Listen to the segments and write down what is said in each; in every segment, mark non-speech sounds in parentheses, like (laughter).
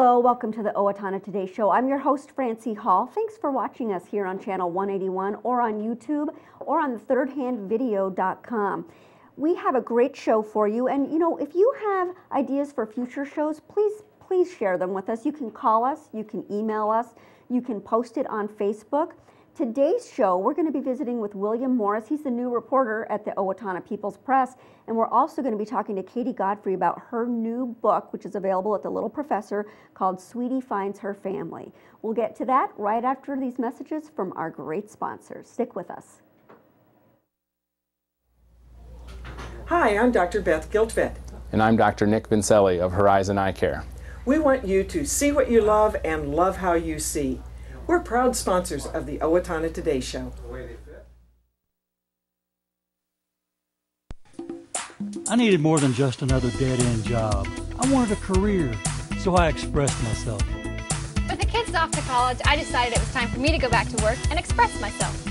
Hello, welcome to the Owatonna Today Show. I'm your host, Francy Hall. Thanks for watching us here on channel 181 or on YouTube or on the thirdhandvideo.com. We have a great show for you, and you know, if you have ideas for future shows, please, please share them with us. You can call us, you can email us, you can post it on Facebook. Today's show, we're going to be visiting with William Morris. He's the new reporter at the Owatonna People's Press. And we're also going to be talking to Katie Godfrey about her new book, which is available at The Little Professor, called Sweety Finds Her Family. We'll get to that right after these messages from our great sponsors. Stick with us. Hi, I'm Dr. Beth Giltvet. And I'm Dr. Nick Vincelli of Horizon Eye Care. We want you to see what you love and love how you see. We're proud sponsors of the Owatonna Today Show. I needed more than just another dead end job. I wanted a career, so I expressed myself. With the kids off to college, I decided it was time for me to go back to work and express myself.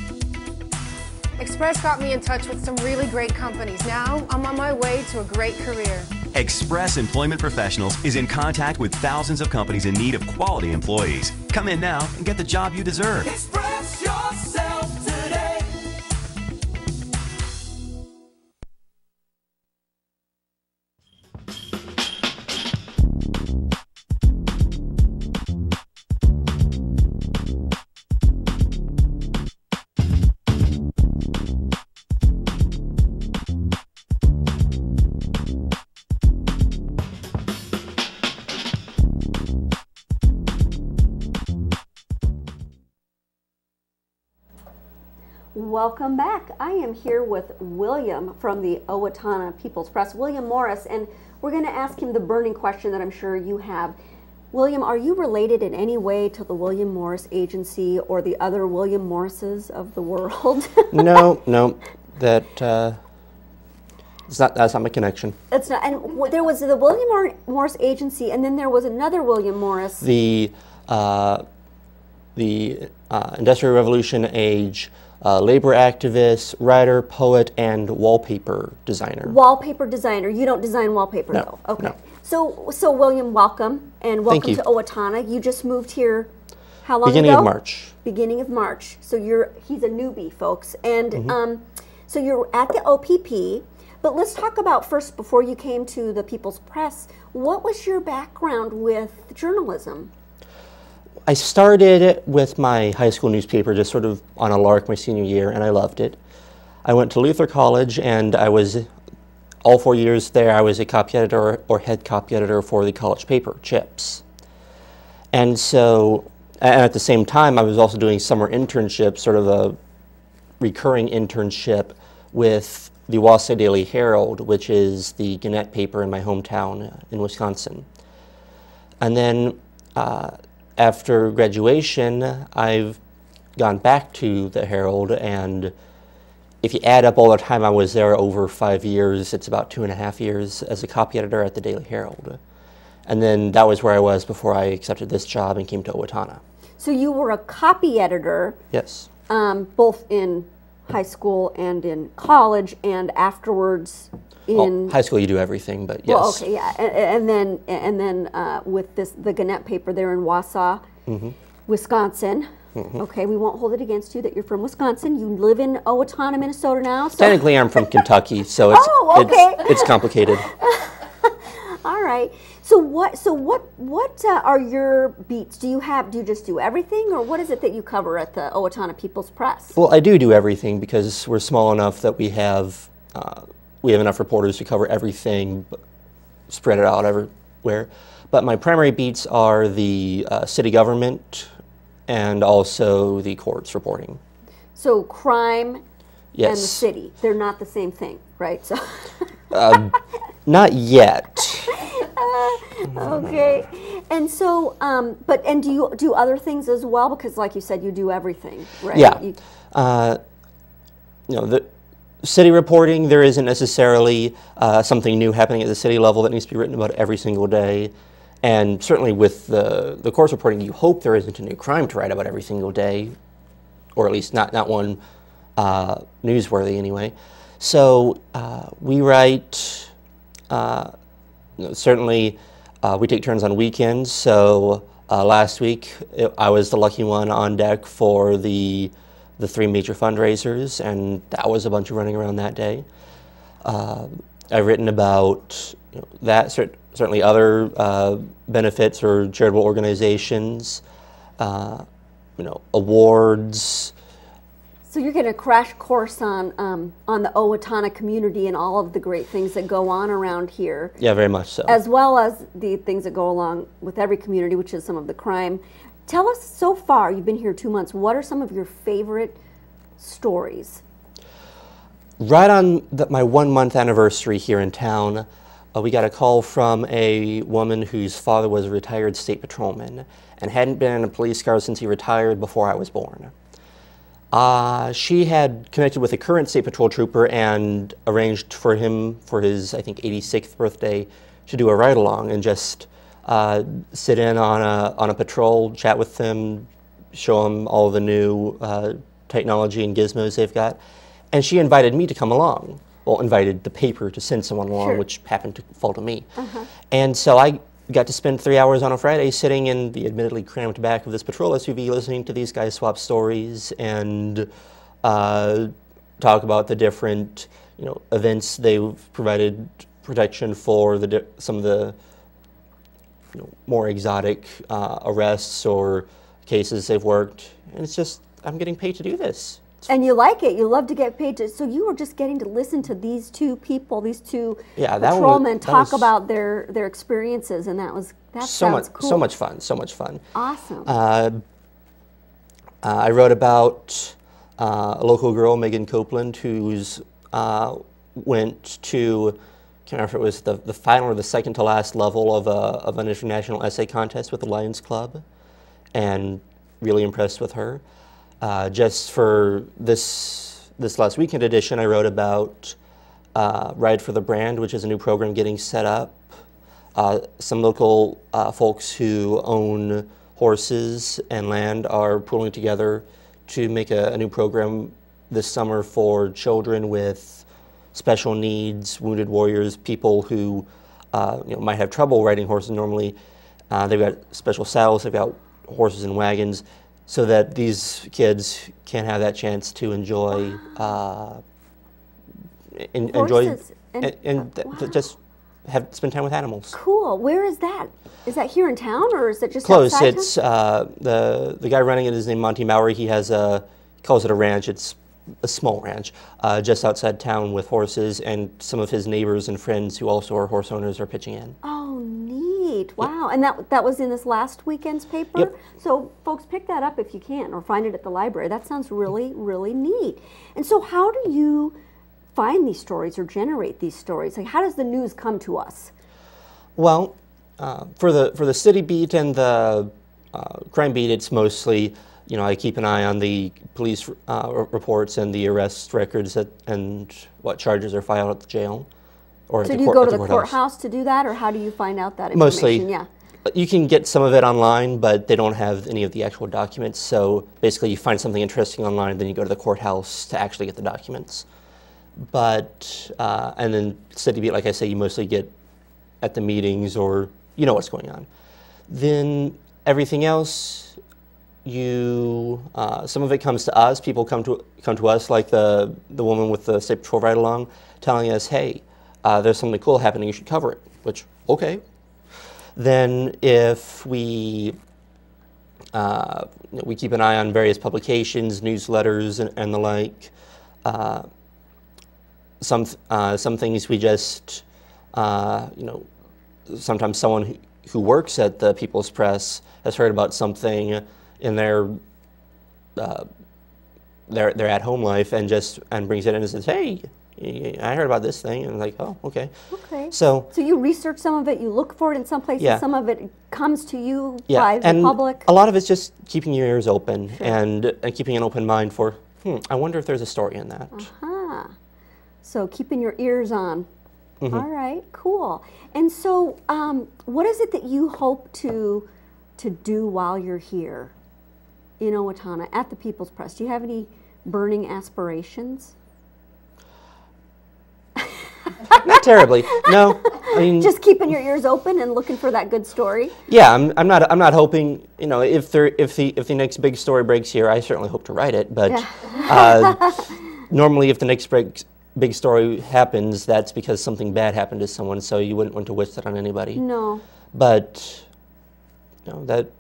Express got me in touch with some really great companies. Now I'm on my way to a great career. Express Employment Professionals is in contact with thousands of companies in need of quality employees. Come in now and get the job you deserve. Express Welcome back. I am here with William from the Owatonna People's Press, William Morris, and we're going to ask him the burning question that I'm sure you have. William, are you related in any way to the William Morris Agency or the other William Morrises of the world? (laughs) no, no, that uh, it's not. That's not my connection. That's not. And w- there was the William Mor- Morris Agency, and then there was another William Morris. The uh, the uh, Industrial Revolution age uh, labor activist, writer, poet, and wallpaper designer. Wallpaper designer. You don't design wallpaper No, though. Okay. no. So, so William, welcome and welcome to Owatonna. You just moved here. How long Beginning ago? Beginning of March. Beginning of March. So you're he's a newbie, folks, and Mm-hmm. um, so you're at the OPP. But let's talk about first before you came to the People's Press. What was your background with journalism? I started with my high school newspaper just sort of on a lark my senior year, and I loved it. I went to Luther College, and I was all four years there. I was a copy editor or head copy editor for the college paper, Chips. And so, and at the same time, I was also doing summer internships, sort of a recurring internship with the Wausau Daily Herald, which is the Gannett paper in my hometown uh, in Wisconsin. And then uh, after graduation, I've gone back to the Herald, and if you add up all the time I was there over five years, it's about two and a half years as a copy editor at the Daily Herald. And then that was where I was before I accepted this job and came to Owatonna. So you were a copy editor, Yes. um, both in high school and in college, and afterwards in. Well, high school, you do everything, but yes. Well, okay, yeah, and, and then and then uh, with this the Gannett paper there in Wausau, Mm-hmm. Wisconsin. Okay, we won't hold it against you that you're from Wisconsin. You live in Owatonna, Minnesota now. So, Technically, I'm from (laughs) Kentucky, so it's, Oh, okay. it's, it's complicated. (laughs) all right. So what? So what? What uh, are your beats? Do you have? Do you just do everything, or what is it that you cover at the Owatonna People's Press? Well, I do do everything because we're small enough that we have uh, we have enough reporters to cover everything, spread it out everywhere. But my primary beats are the uh, city government and also the courts reporting. So crime and the Yes, city, they're not the same thing, right? So. not yet. (laughs) (laughs) Okay, and so, um, but and do you do other things as well? Because, like you said, you do everything, right? Yeah. You- Uh, you know, the city reporting, there isn't necessarily uh, something new happening at the city level that needs to be written about every single day. And certainly with the, the course reporting, you hope there isn't a new crime to write about every single day, or at least not, not one uh, newsworthy anyway. So uh, we write, uh, certainly Uh, we take turns on weekends, so uh, last week it, I was the lucky one on deck for the the three major fundraisers, and that was a bunch of running around that day. Uh, I've written about you know, that, cert- certainly other uh, benefits or charitable organizations, uh, you know, awards. So you're getting a crash course on um, on the Owatonna community and all of the great things that go on around here, Yeah, very much so. as well as the things that go along with every community, which is some of the crime. Tell us so far. You've been here two months. What are some of your favorite stories? Right on the, my one month anniversary here in town, uh, we got a call from a woman whose father was a retired state patrolman and hadn't been in a police car since he retired before I was born. Uh, she had connected with a current state patrol trooper and arranged for him for his, I think, 86th birthday to do a ride along and just uh, sit in on a, on a patrol, chat with them, show them all the new uh, technology and gizmos they've got. And she invited me to come along. Well, invited the paper to send someone along, Sure. which happened to fall to me. And so I got to spend three hours on a Friday sitting in the admittedly cramped back of this patrol SUV listening to these guys swap stories and uh, talk about the different you know, events they've provided protection for, the some of the you know, more exotic uh, arrests or cases they've worked. And it's just, I'm getting paid to do this. And you like it. You love to get paid to. So you were just getting to listen to these two people, these two Yeah, was- patrolmen, that talk was- about their their experiences, and that was that so much, cool. so much fun, so much fun. Awesome. Uh, uh, I wrote about uh, a local girl, Megan Copeland, who's uh, went to, can't remember if it was the, the final or the second to last level of, a, of an international essay contest with the Lions Club, and really impressed with her. Uh, just for this this last weekend edition, I wrote about uh, Ride for the Brand, which is a new program getting set up. Uh, some local uh, folks who own horses and land are pulling together to make a, a new program this summer for children with special needs, wounded warriors, people who uh, you know, might have trouble riding horses normally. Uh, they've got special saddles, they've got horses and wagons, so that these kids can have that chance to enjoy uh, en- enjoy and- and, and th- th- just have spend time with animals. cool. Where is that? Is that here in town, or is it just Close. outside It's town? uh, the the guy running it is named Monty Maury. He has a he calls it a ranch. It's a small ranch uh, just outside town with horses, and some of his neighbors and friends who also are horse owners are pitching in. Oh, neat! Wow, and that that was in this last weekend's paper. Yep. So, folks, pick that up if you can, or find it at the library. That sounds really, really neat. And so, how do you find these stories or generate these stories? Like, how does the news come to us? Well, uh, for the for the city beat and the uh, crime beat, it's mostly you know I keep an eye on the police uh, reports and the arrest records that, and what charges are filed at the jail or So, do you go to the the courthouse. courthouse to do that, or how do you find out that information? Mostly. Yeah. You can get some of it online, but they don't have any of the actual documents. So basically, you find something interesting online, then you go to the courthouse to actually get the documents. But uh, and then city beat, like I say, you mostly get at the meetings or you know what's going on. Then everything else, you uh, some of it comes to us. People come to come to us, like the the woman with the state patrol ride along, telling us, "Hey, uh, there's something cool happening. You should cover it." Which okay. Then if we uh, we keep an eye on various publications, newsletters, and, and the like. Uh, some uh, some things we just uh, you know sometimes someone who, who works at the People's Press has heard about something in their uh, their their at home life and just and brings it in and says, "Hey, I heard about this thing," and I'm like, "Oh, okay." Okay. So So you research some of it, you look for it in some places, Yeah. some of it comes to you yeah, by the and public. a lot of it's just keeping your ears open and and keeping an open mind for. Hmm, I wonder if there's a story in that. Ah, so keeping your ears on. Mm-hmm. All right, cool. And so, um, what is it that you hope to to do while you're here in Owatonna at the People's Press? Do you have any burning aspirations? Not terribly. No. mean, Just keeping your ears open and looking for that good story. Yeah, I'm, I'm not. I'm not hoping. You know, if there, if the, if the next big story breaks here, I certainly hope to write it. But uh, (laughs) normally, if the next big, big story happens, that's because something bad happened to someone. So you wouldn't want to wish that on anybody. No. But, you know, that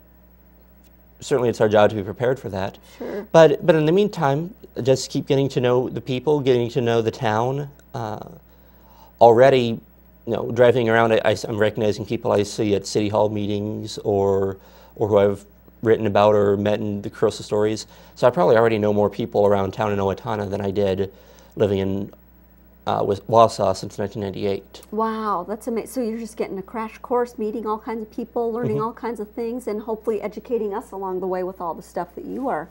certainly it's our job to be prepared for that. Sure. But but in the meantime, just keep getting to know the people, getting to know the town. Uh, already, you know, driving around, I, am recognizing people I see at city hall meetings or or who I've written about or met in the Carosa stories. So I probably already know more people around town in Owatonna than I did living in uh, with Wausau since 1998. Wow, that's amazing. So you're just getting a crash course, meeting all kinds of people, learning Mhm. all kinds of things, and hopefully educating us along the way with all the stuff that you are,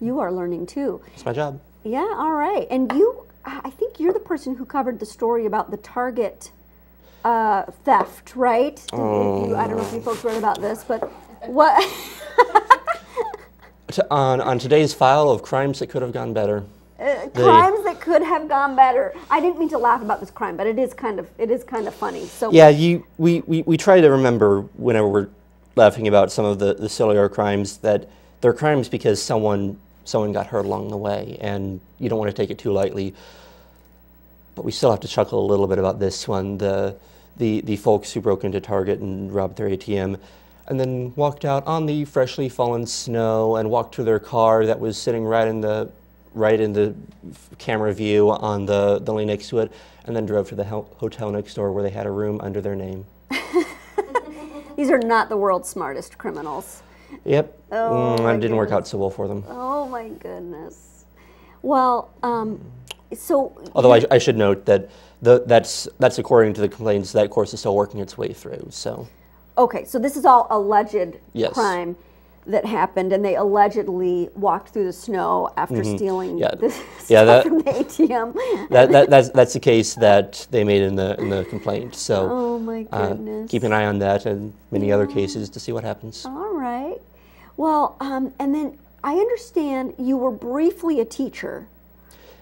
you are learning too. It's my job. Yeah, all right. And you, I think you're the person who covered the story about the Target uh, theft, right? If you- I don't know if you folks read about this, but what? (laughs) On, on today's file of crimes that could have gone better. Uh, crimes that could have gone better. I didn't mean to laugh about this crime, but it is kind of it is kind of funny. So Yeah, you, we, we, we try to remember whenever we're laughing about some of the, the sillier crimes that they're crimes because someone someone got hurt along the way, and you don't want to take it too lightly. But we still have to chuckle a little bit about this one. The the the folks who broke into Target and robbed their ATM, and then walked out on the freshly fallen snow and walked to their car that was sitting right in the right in the camera view on the, the lane next to it, and then drove to the hotel next door where they had a room under their name. (laughs) these are not the world's smartest criminals. Yep. Oh, Mm, it didn't work out so well for them. Oh my goodness. Well, um, so Although I, I should note that the, that's that's according to the complaints. That course is still working its way through. So okay, so this is all alleged Yes. crime that happened, and they allegedly walked through the snow after Mhm. stealing Yeah. the Yeah, stuff that- from the ATM. that, that that's that's the case that they made in the in the complaint. So Oh, my uh, goodness. keep an eye on that and many other cases to see what happens. All right. Well, um, and then I understand you were briefly a teacher,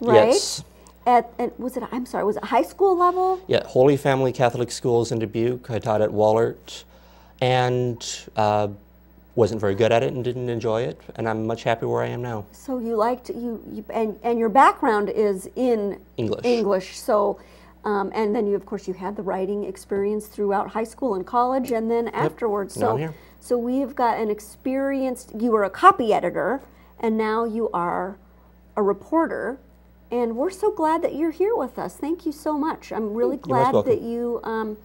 right? Yes. At, at was it? I'm sorry. Was it high school level? Yeah, Holy Family Catholic Schools in Dubuque. I taught at Wahlert, and uh, wasn't very good at it and didn't enjoy it. And I'm much happier where I am now. So you liked you, you and and your background is in English. English. So, um, and then you of course you had the writing experience throughout high school and college, and then afterwards. now So, here. so we have got an experienced. You were a copy editor, and now you are a reporter. And we're so glad that you're here with us. Thank you so much. I'm really glad that you um,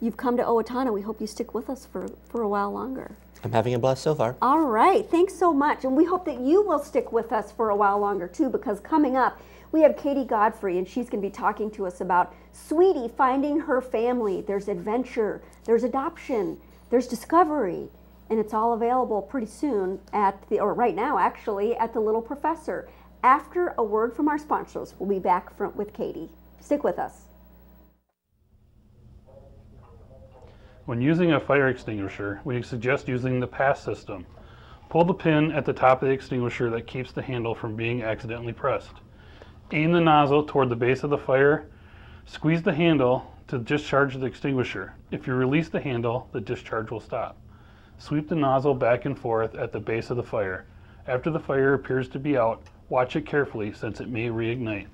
you've come to Owatonna. We hope you stick with us for, for a while longer. I'm having a blast so far. All right, thanks so much. And we hope that you will stick with us for a while longer too, because coming up, we have Katie Godfrey, and she's going to be talking to us about Sweetie finding her family. There's adventure, there's adoption, there's discovery, and it's all available pretty soon at the, or right now actually, at the Little Professor. After a word from our sponsors, we'll be back from, with Katie. Stick with us. When using a fire extinguisher, we suggest using the pass system. Pull the pin at the top of the extinguisher that keeps the handle from being accidentally pressed. Aim the nozzle toward the base of the fire. Squeeze the handle to discharge the extinguisher. If you release the handle, the discharge will stop. Sweep the nozzle back and forth at the base of the fire. After the fire appears to be out, watch it carefully since it may reignite.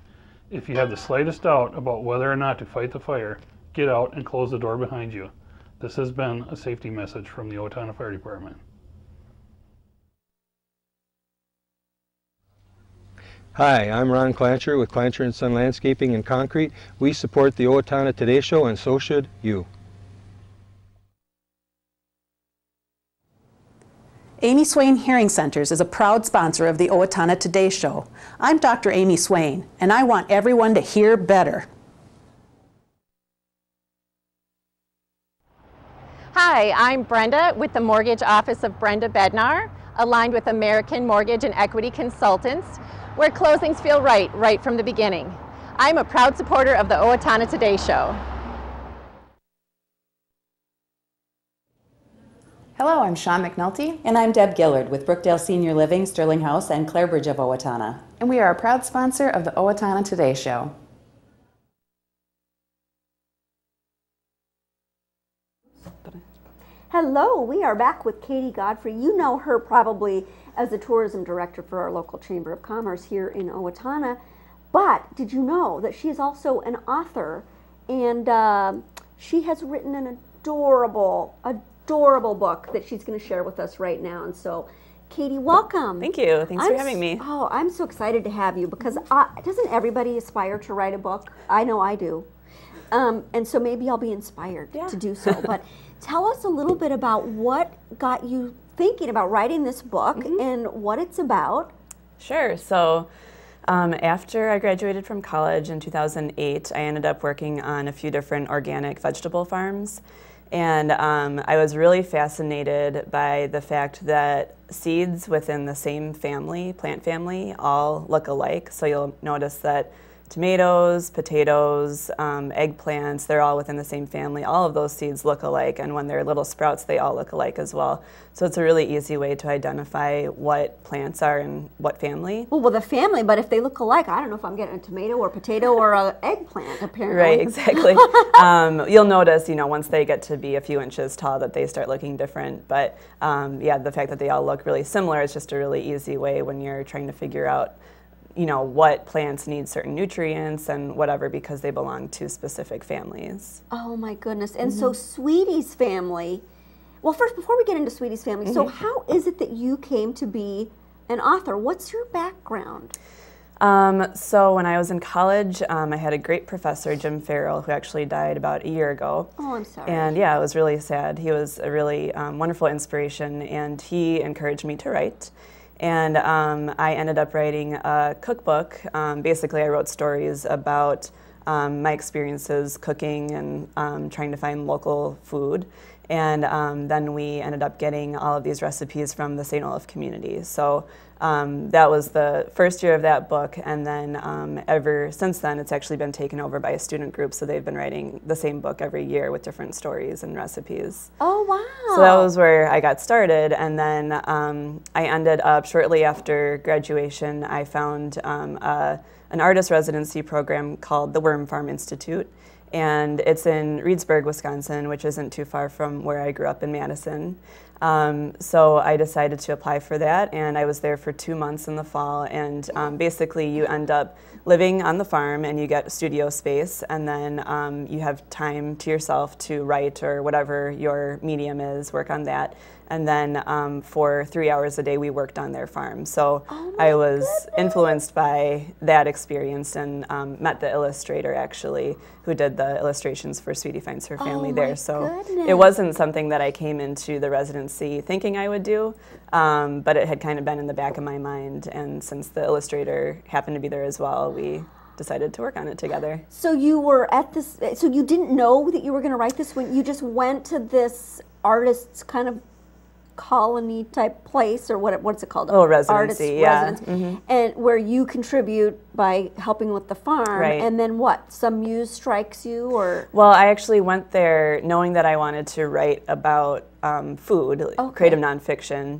If you have the slightest doubt about whether or not to fight the fire, get out and close the door behind you. This has been a safety message from the Owatonna Fire Department. Hi, I'm Ron Clancher with Clancher and Son Landscaping and Concrete. We support the Owatonna Today Show and so should you. Amy Swain Hearing Centers is a proud sponsor of the Owatonna Today Show. I'm Dr. Amy Swain, and I want everyone to hear better. Hi, I'm Brenda with the Mortgage Office of Brenda Bednar, aligned with American Mortgage and Equity Consultants, where closings feel right, right from the beginning. I'm a proud supporter of the Owatonna Today Show. Hello, I'm Sean McNulty. And I'm Deb Gillard with Brookdale Senior Living, Sterling House, and Clarebridge of Owatonna. And we are a proud sponsor of the Owatonna Today Show. Hello, we are back with Katie Godfrey. You know her probably as the tourism director for our local Chamber of Commerce here in Owatonna. But did you know that she is also an author and uh, she has written an adorable, adorable book that she's going to share with us right now. And so, Katie, welcome. Thank you. Thanks I'm for having me. Oh, I'm so excited to have you because uh, doesn't everybody aspire to write a book? I know I do. Um, and so maybe I'll be inspired to do so. But (laughs) tell us a little bit about what got you thinking about writing this book Mm-hmm. and what it's about. Sure. So, um, after I graduated from college in 2008, I ended up working on a few different organic vegetable farms. And um, I was really fascinated by the fact that seeds within the same family, plant family, all look alike. So you'll notice that tomatoes, potatoes, um, eggplants, they're all within the same family. All of those seeds look alike, and when they're little sprouts, they all look alike as well. So it's a really easy way to identify what plants are in what family. Well, with a family, but if they look alike, I don't know if I'm getting a tomato or potato or an (laughs) eggplant, apparently. Right, exactly. (laughs) um, you'll notice, you know, once they get to be a few inches tall, that they start looking different. But um, yeah, the fact that they all look really similar is just a really easy way when you're trying to figure out, you know, what plants need certain nutrients and whatever because they belong to specific families. Oh my goodness. And so Sweetie's family, well, first, before we get into Sweetie's family, so Mhm. how is it that you came to be an author? What's your background? Um, so when I was in college, um, I had a great professor, Jim Farrell, who actually died about a year ago. Oh, I'm sorry. And yeah, it was really sad. He was a really um, wonderful inspiration, and he encouraged me to write. And um, I ended up writing a cookbook. Um, basically, I wrote stories about um, my experiences cooking and um, trying to find local food. And um, then we ended up getting all of these recipes from the St. Olaf community. So um, that was the first year of that book. And then um, ever since then, it's actually been taken over by a student group. So they've been writing the same book every year with different stories and recipes. Oh, wow. So that was where I got started, and then um, I ended up shortly after graduation. I found um, a, an artist residency program called the Worm Farm Institute, and it's in Reedsburg, Wisconsin, which isn't too far from where I grew up in Madison. Um, so I decided to apply for that, and I was there for two months in the fall. And um, basically, you end up living on the farm, and you get studio space, and then um, you have time to yourself to write or whatever your medium is, work on that. And then um, for three hours a day, we worked on their farm. So I was influenced by that experience and um, met the illustrator actually, who did the illustrations for Sweety Finds Her Family Oh, there. So it wasn't something that I came into the residency thinking I would do, um, but it had kind of been in the back of my mind. And since the illustrator happened to be there as well, we decided to work on it together. So you were at this, so you didn't know that you were going to write this when you just went to this artist's kind of colony type place or what what's it called? Oh, Artist residency, yeah. residence. Mhm. And where you contribute by helping with the farm. Right. And then what? Some muse strikes you or Well, I actually went there knowing that I wanted to write about um, food, like creative nonfiction.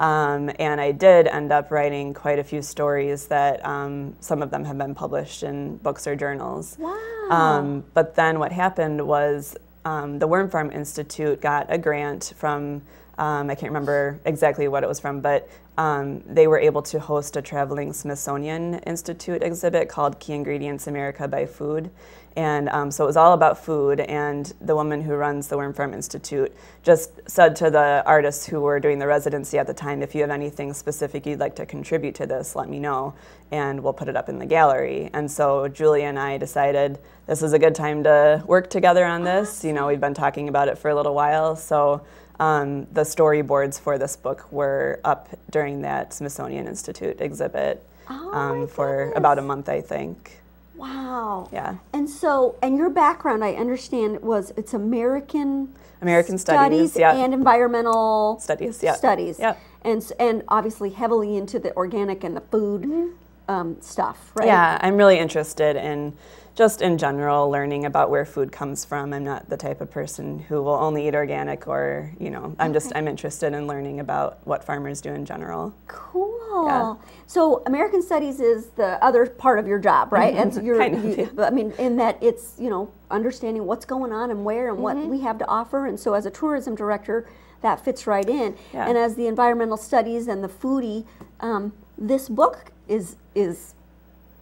Um, and I did end up writing quite a few stories that um, some of them have been published in books or journals. Wow. Um, but then what happened was um, the Worm Farm Institute got a grant from, um, I can't remember exactly what it was from, but um, they were able to host a traveling Smithsonian Institute exhibit called Key Ingredients America by Food. And um, so it was all about food, and the woman who runs the Worm Farm Institute just said to the artists who were doing the residency at the time, if you have anything specific you'd like to contribute to this, let me know, and we'll put it up in the gallery. And so Julie and I decided this is a good time to work together on this. You know, we've been talking about it for a little while, so um, the storyboards for this book were up during that Smithsonian Institute exhibit um, for about a month, I think. Wow. Yeah. And so, and your background, I understand, was it's American American studies, yeah. and environmental Studies, yeah. Studies. Yeah. And and obviously heavily into the organic and the food um, stuff, right? Yeah, I'm really interested in just in general learning about where food comes from. I'm not the type of person who will only eat organic or, you know, I'm just I'm interested in learning about what farmers do in general. Cool. Oh, so American Studies is the other part of your job, right? And you're, (laughs) Kind of, you, I mean, in that it's you know understanding what's going on and where and what Mhm. we have to offer. And so as a tourism director, that fits right in. Yeah. And as the environmental studies and the foodie, um, this book is is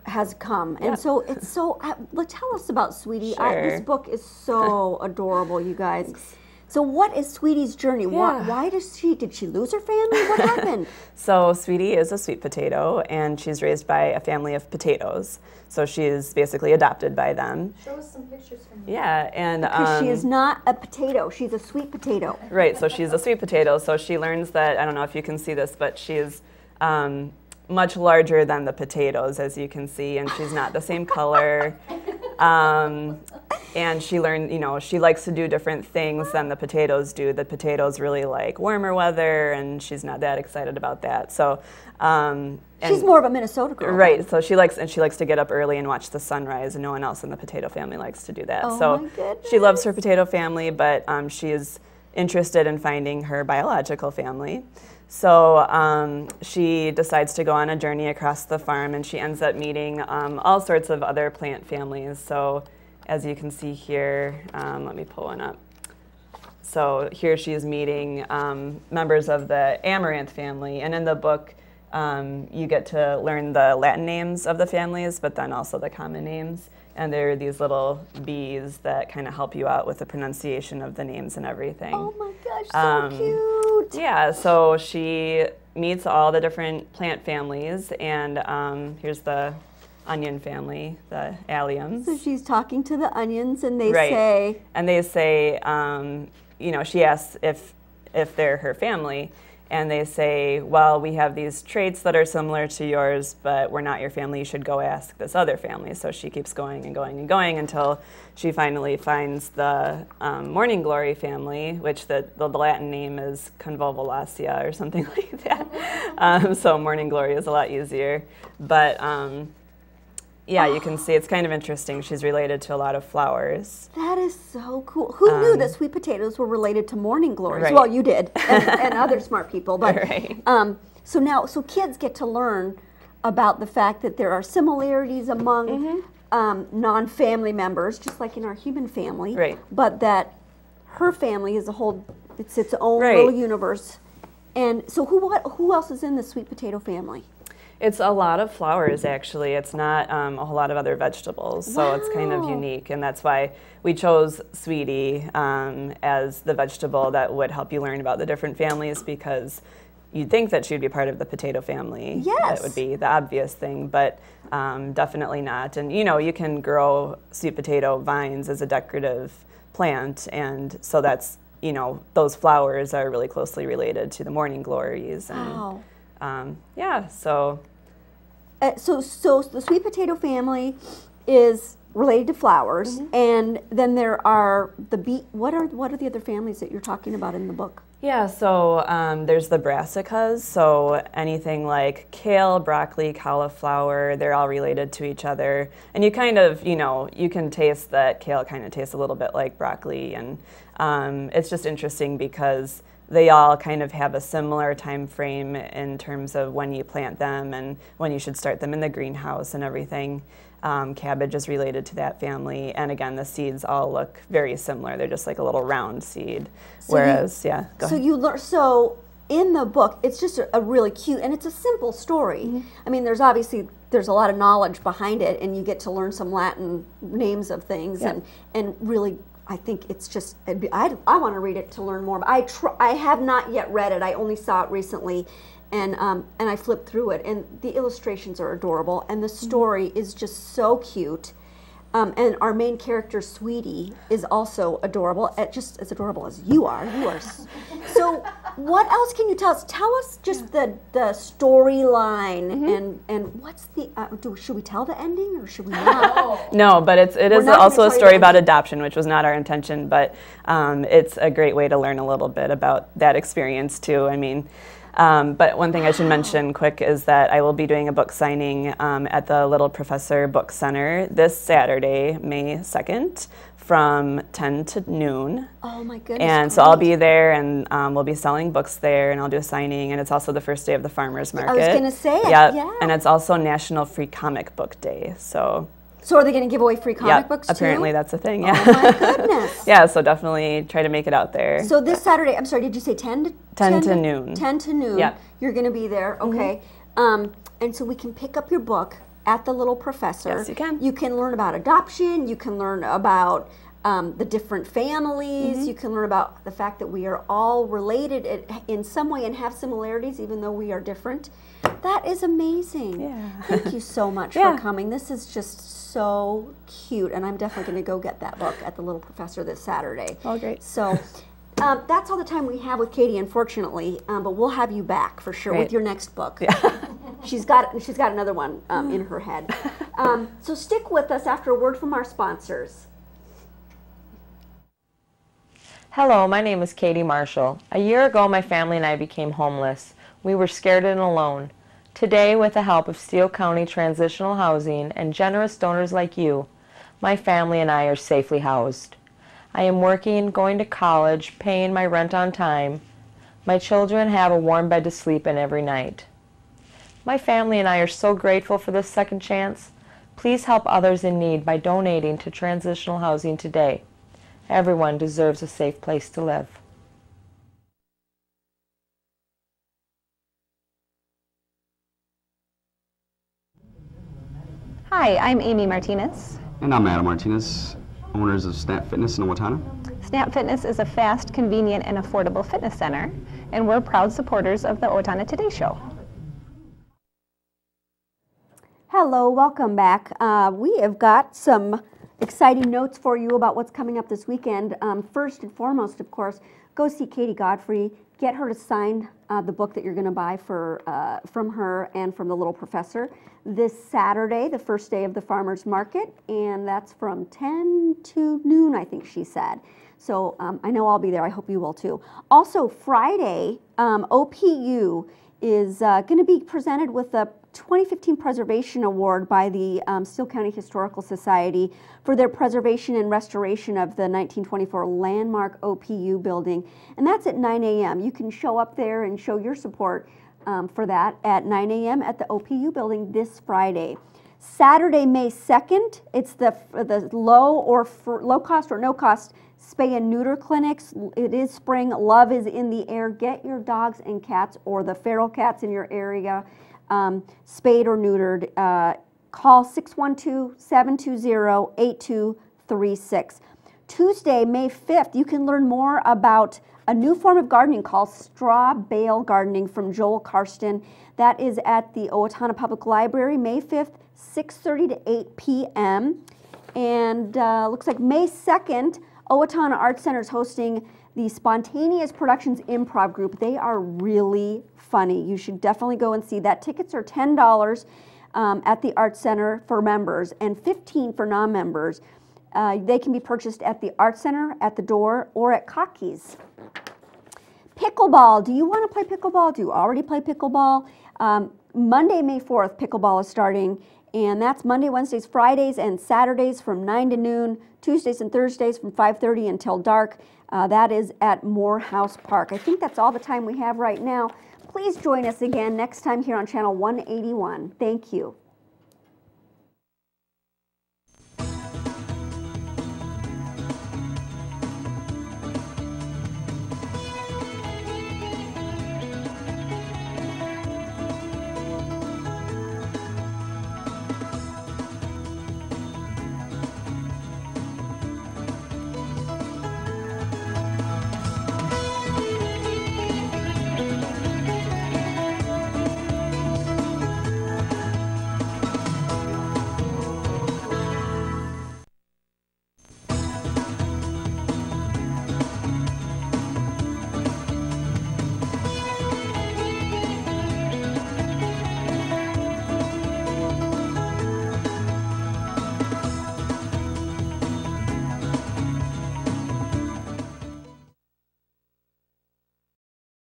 has come. Yeah. And so it's so. Uh, well, tell us about Sweetie. I, this book is so (laughs) adorable, you guys. So what is Sweetie's journey? Why, Yeah. why does she? Did she lose her family? What (laughs) happened? So Sweetie is a sweet potato, and she's raised by a family of potatoes. So she's basically adopted by them. Show us some pictures from Yeah, and Because she um, is not a potato. She's a sweet potato. Right, so she's a sweet potato. So she learns that, I don't know if you can see this, but she's um, much larger than the potatoes, as you can see, and she's not the same color. Um, and she learned, you know, she likes to do different things than the potatoes do. The potatoes really like warmer weather, and she's not that excited about that. So, um, She's more of a Minnesota girl. Right. So she likes and she likes to get up early and watch the sunrise, and no one else in the potato family likes to do that. Oh so she loves her potato family, but um, she is interested in finding her biological family. So um, she decides to go on a journey across the farm, and she ends up meeting um, all sorts of other plant families. So as you can see here, um, let me pull one up. So here she is meeting um, members of the Amaranth family, and in the book, um, you get to learn the Latin names of the families, but then also the common names. And there are these little bees that kind of help you out with the pronunciation of the names and everything. Oh my gosh, so Um, cute. Yeah, so she meets all the different plant families, and um, here's the onion family, the alliums. So she's talking to the onions, and they right. say, and they say, um, you know, she asks if if they're her family, and they say, well, we have these traits that are similar to yours, but we're not your family. You should go ask this other family. So she keeps going and going and going until she finally finds the um, Morning Glory family, which the, the Latin name is convolvulacea or something (laughs) like that. Um, so Morning Glory is a lot easier, but. Um, yeah, you can see it's kind of interesting. She's related to a lot of flowers. That is so cool. Who knew Um, that sweet potatoes were related to morning glories? Right. Well, you did, (laughs) and, and other smart people. But Right. um, so now, so kids get to learn about the fact that there are similarities among Mm-hmm. um, non-family members, just like in our human family. Right. But that her family is a whole, it's its own Right. little universe. And so, who what, who else is in the sweet potato family? It's a lot of flowers, actually. It's not um, a whole lot of other vegetables, so it's kind of unique, and that's why we chose sweetie um, as the vegetable that would help you learn about the different families because you'd think that she'd be part of the potato family. Yes. That would be the obvious thing, but um, definitely not. And you know, you can grow sweet potato vines as a decorative plant, and so that's you know those flowers are really closely related to the morning glories and Wow. um, yeah. So Uh, so, so the sweet potato family is related to flowers, Mm-hmm. and then there are the bee. What are what are the other families that you're talking about in the book? Yeah, so um, there's the brassicas. So anything like kale, broccoli, cauliflower, they're all related to each other. And you kind of, you know, you can taste that kale kind of tastes a little bit like broccoli. And um, it's just interesting because they all kind of have a similar time frame in terms of when you plant them and when you should start them in the greenhouse and everything. Um, cabbage is related to that family, and again, the seeds all look very similar. They're just like a little round seed. So you- Whereas, yeah, go so ahead. you learn. So in the book, it's just a, a really cute and it's a simple story. Mm-hmm. I mean, there's obviously there's a lot of knowledge behind it, and you get to learn some Latin names of things, Yeah. and and really. I think it's just it'd be- I, I want to read it to learn more. But I tr- I have not yet read it. I only saw it recently, and um, and I flipped through it, and the illustrations are adorable, and the Mm-hmm. story is just so cute. Um, and our main character, Sweetie, is also adorable, at just as adorable as you are. You are. (laughs) So, what else can you tell us? Tell us just the the storyline Mm-hmm. and and what's the. Uh, do, should we tell the ending or should we not? (laughs) No, but it's it We're is also a story about adoption, which was not our intention, but um, it's a great way to learn a little bit about that experience too. I mean, um, but one thing I should mention quick is that I will be doing a book signing um, at the Little Professor Book Center this Saturday, May second, from 10 to noon. Oh my goodness. And so I'll be there and um, we'll be selling books there and I'll do a signing and it's also the first day of the farmer's market. I was going to say it. Yeah. And it's also National Free Comic Book Day. So So are they going to give away free comic yep, books apparently too? that's a thing. Yeah. Oh my goodness. (laughs) yeah, so definitely try to make it out there. So this Saturday, I'm sorry, did you say 10 to 10 to noon. 10 to noon. Yep. You're going to be there. Okay. Um, and so we can pick up your book at the Little Professor. Yes, you can. You can learn about adoption. You can learn about um, the different families. Mhm. You can learn about the fact that we are all related in some way and have similarities, even though we are different. That is amazing. Yeah. Thank you so (laughs) much Yeah. for coming. This is just so cute, and I'm definitely going to go get that book at the Little Professor this Saturday. Oh, great. So. Um, that's all the time we have with Katie, unfortunately. Um, but we'll have you back for sure with your next book. Yeah. (laughs) she's got she's got another one um, in her head. (laughs) Um, so stick with us after a word from our sponsors. Hello, my name is Katie Marshall. A year ago, my family and I became homeless. We were scared and alone. Today, with the help of Steele County Transitional Housing and generous donors like you, my family and I are safely housed. I am working, going to college, paying my rent on time. My children have a warm bed to sleep in every night. My family and I are so grateful for this second chance. Please help others in need by donating to transitional housing today. Everyone deserves a safe place to live. Hi, I'm Amy Martinez. And I'm Adam Martinez, owners of Snap Fitness in Owatonna. Snap Fitness is a fast, convenient, and affordable fitness center, and we're proud supporters of the Owatonna Today Show. Hello, welcome back. Uh, we have got some exciting notes for you about what's coming up this weekend. Um, first and foremost, of course, go see Katie Godfrey. Get her to sign uh, the book that you're going to buy for uh, from her and from the Little Professor this Saturday, the first day of the farmers market, and that's from 10 to noon, I think she said. So um, I know I'll be there. I hope you will too. Also, Friday, um, OPU is uh, going to be presented with the 2015 Preservation Award by the um, Steele County Historical Society for their preservation and restoration of the 1924 landmark OPU building. And that's at 9 a.m. You can show up there and show your support um, for that at 9 a.m. at the OPU building this Friday. Saturday, May 2nd, it's the, the low or low cost or no cost spay and neuter clinics. It is spring. Love is in the air. Get your dogs and cats or the feral cats in your area um, spayed or neutered. Uh, call 612 720 8236. Tuesday, May 5th, you can learn more about a new form of gardening called straw bale gardening from Joel Karsten. That is at the Owatonna Public Library, May 5th, 6.30 to 8 p.m. And uh, looks like May 2nd, Owatonna Art Center is hosting the Spontaneous Productions Improv Group. They are really funny. You should definitely go and see that. Tickets are $10 um, at the Art Center for members and 15 for non-members. Uh, they can be purchased at the Art Center, at the door, or at Cocky's. Pickleball. Do you want to play pickleball? Do you already play pickleball? Um, Monday, May 4th, pickleball is starting, and that's Monday, Wednesdays, Fridays, and Saturdays from 9 to noon, Tuesdays and Thursdays from 5.30 until dark. Uh, that is at Morehouse Park. I think that's all the time we have right now. Please join us again next time here on Channel 181. Thank you.